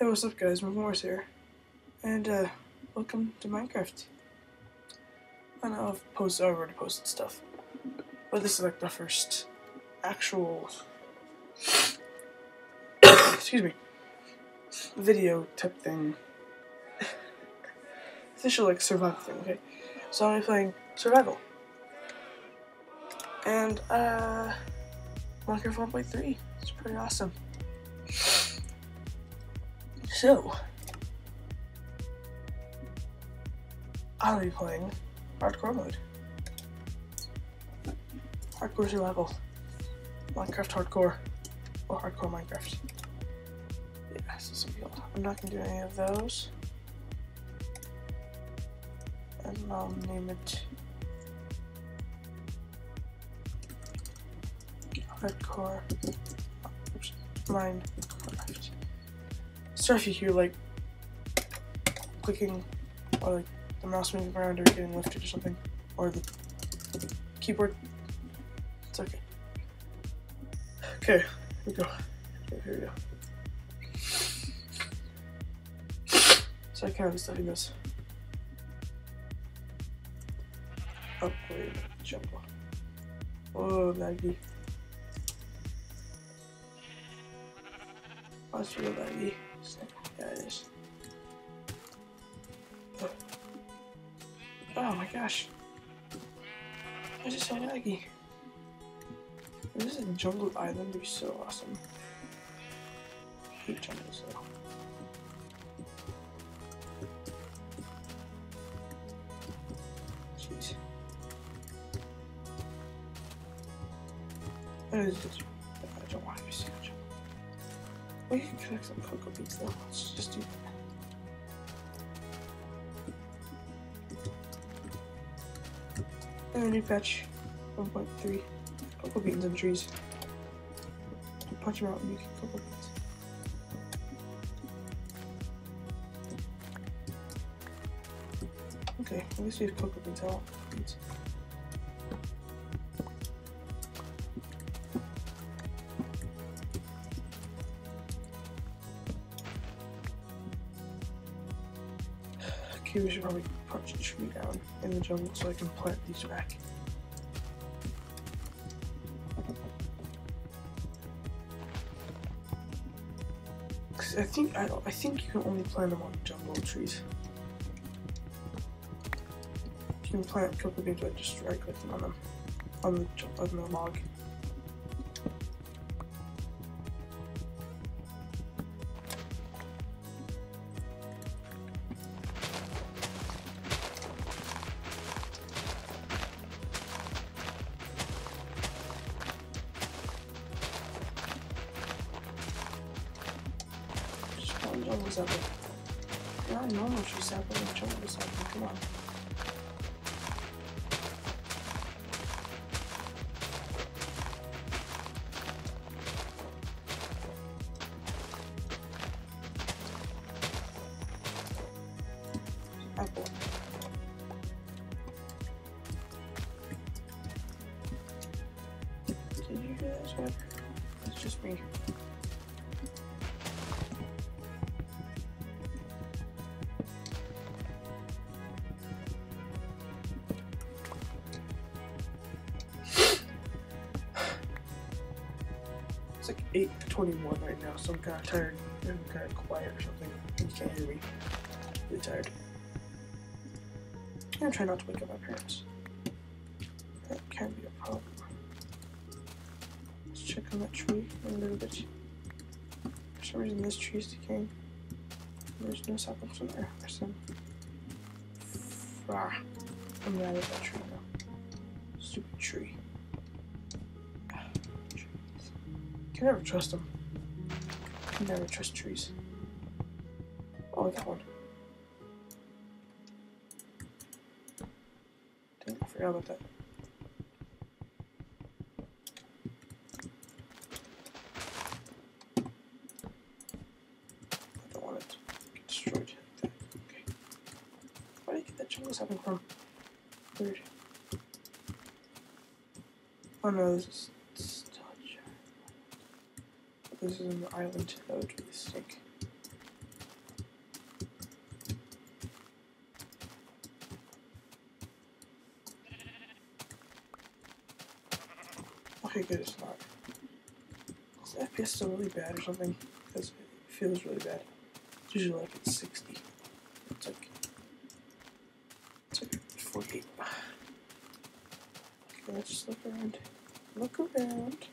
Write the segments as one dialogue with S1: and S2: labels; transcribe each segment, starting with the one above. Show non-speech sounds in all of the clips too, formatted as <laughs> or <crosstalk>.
S1: Hey, what's up, guys? Morse here, and uh, welcome to Minecraft. I know I've posted, I've already posted stuff, but this is like the first actual, <coughs> excuse me, video type thing, <laughs> official like survival thing. Okay, so I'm playing survival, and uh, Minecraft 1.3. It's pretty awesome. So, I'll be playing hardcore mode. Hardcore survival. Minecraft hardcore. Or hardcore Minecraft. Yeah, so some people. I'm not gonna do any of those. And I'll name it hardcore Minecraft. Sorry if you hear like clicking or like the mouse moving around or getting lifted or something, or the, keyboard. It's okay. Okay, here we go. Okay, here we go. So I can't be studying this. Minute. Jungle. Oh, laggy. It's real laggy. Is. Oh. my gosh. Why is it so laggy? This is a jungle island, it'd be so awesome. I hate jungles though. Jeez. That is just, We can collect some cocoa beans though. Let's just do that. And a new patch 1.3 cocoa beans and trees. Punch them out and make cocoa beans. Okay, at least we have cocoa beans out. We should probably punch a tree down in the jungle so I can plant these back. Cause I think I, I think you can only plant them on jungle trees. You can plant a cocoa beans by just right clicking on them on the on the log. Sapling. Not normal a jungle sapling. Come on. Like 8.21 right now, so I'm kind of tired. I'm kind of quiet or something. You can't hear me. Really tired. I'm gonna try not to wake up my parents. That can be a problem. Let's check on that tree a little bit. For some reason, this tree is decaying. There's no saplings in there. There's some. I'm mad at that tree Can never trust them. Can never trust trees. Oh, I got one. Dang, I forgot about that. I don't want it to get destroyed. Okay. Where did I get that jungle sapling from? Weird. Oh no, this is presume island. That would be sick. Okay, good, it's not. Is FPS still really bad or something? Because it feels really bad. It's usually like it's 60. It's like, it's like 48. <sighs> Okay, let's just look around. Look around.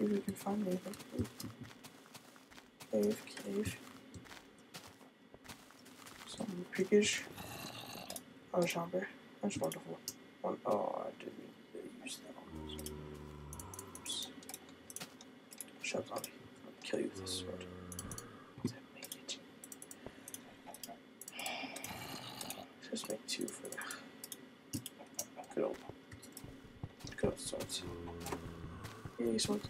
S1: If we can find anything. Cave, cave. Some piggish. Oh, chamber. That's wonderful. Oh, oh, I didn't use that one. Oops. Shut up. I'll kill you with this sword. Just make two for the good old, good old swords. Yay, swords.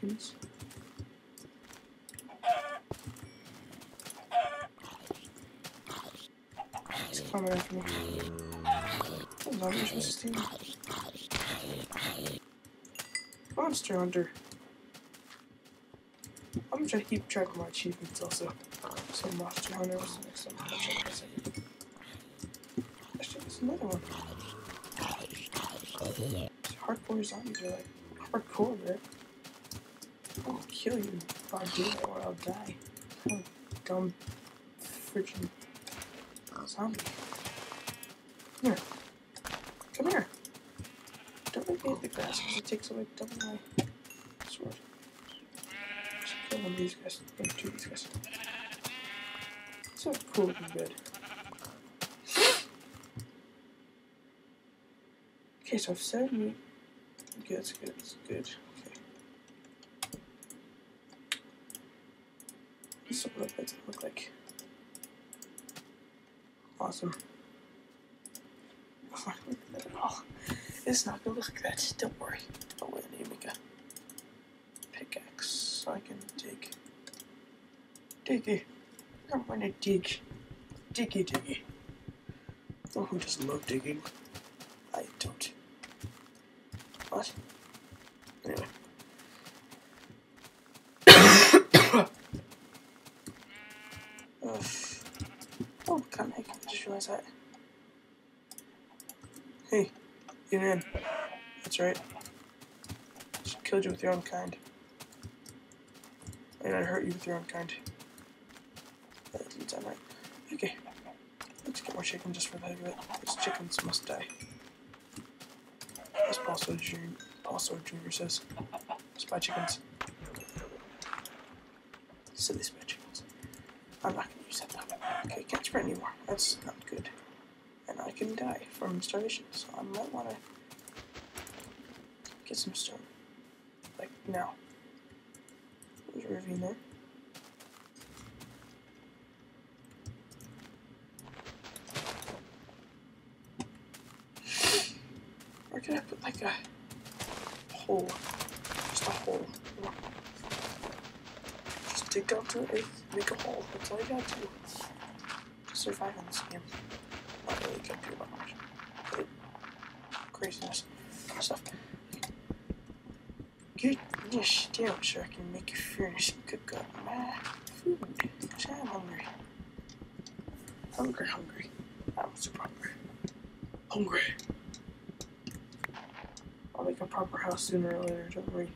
S1: Chickens. It's coming after me. Oh, zombies was stealing. Monster Hunter. I'm gonna keep track of my achievements also. So Monster Hunter was the next one. This. Actually, there's another one. Hardcore zombies are like hardcore, man. I'll kill you if I do or I'll die. Oh, dumb freaking zombie. Come here. Come here. Don't make me hit the grass because it takes away double my sword. Just kill one of these guys. No, two of these guys. So cool looking good. Okay, so I've said meat. Good, good. Okay. This is what it look like. Awesome. It's not gonna look like that at. It's not gonna look like that. Don't worry. Oh wait, I need to make a pickaxe so I can dig. Diggy. I'm gonna dig. Diggy diggy. Oh, who doesn't love digging? I don't. What? Anyway. Ugh. Oh, can't make it. I just realized that. Hey, get in. That's right. Just killed you with your own kind. And I hurt you with your own kind. That didn't sound right. Okay. Let's get more chicken just for the heck of it. These chickens must die. As Paul Soares Jr. Jr. says. Spy chickens. Silly spy chickens. I'm not gonna use that though. Okay, can't spread anymore. That's not good. And I can die from starvation, so I might wanna get some stone. Like now. There's a ravine there. Where can I put like a hole? Just a hole. Dig down to it, make a hole. That's all you gotta do. To survive in this game. Not really get too much. But craziness stuff. Get this down so I can make a furnace and cook up my food. I'm hungry. Hungry, hungry. I'm super hungry. Hungry. I'll make a proper house sooner or later, don't worry.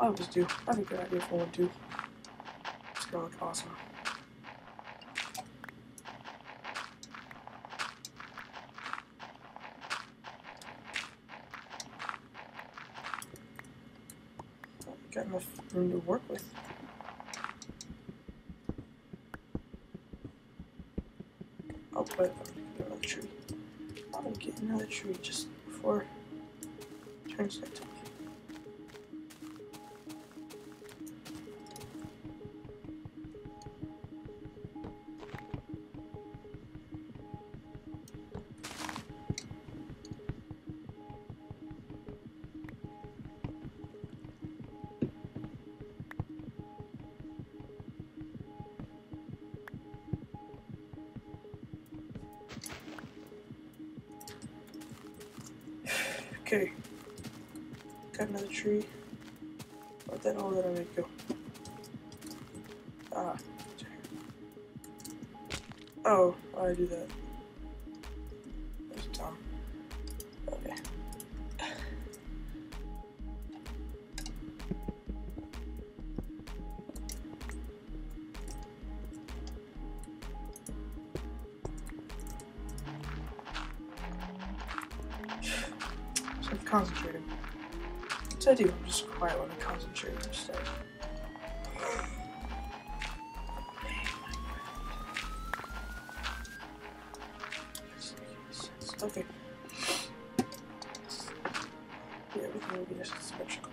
S1: I always do. I have a good idea for one too. It's gonna look awesome. Got enough room to work with. I'm gonna another tree. Gonna get another tree just before it turns nighttime. Okay. Got another tree. Where'd that hole that I made go? Ah. Oh, I do that. Concentrating. So I do, I'm just quiet when I concentrate instead. Okay. Yeah, everything will be just.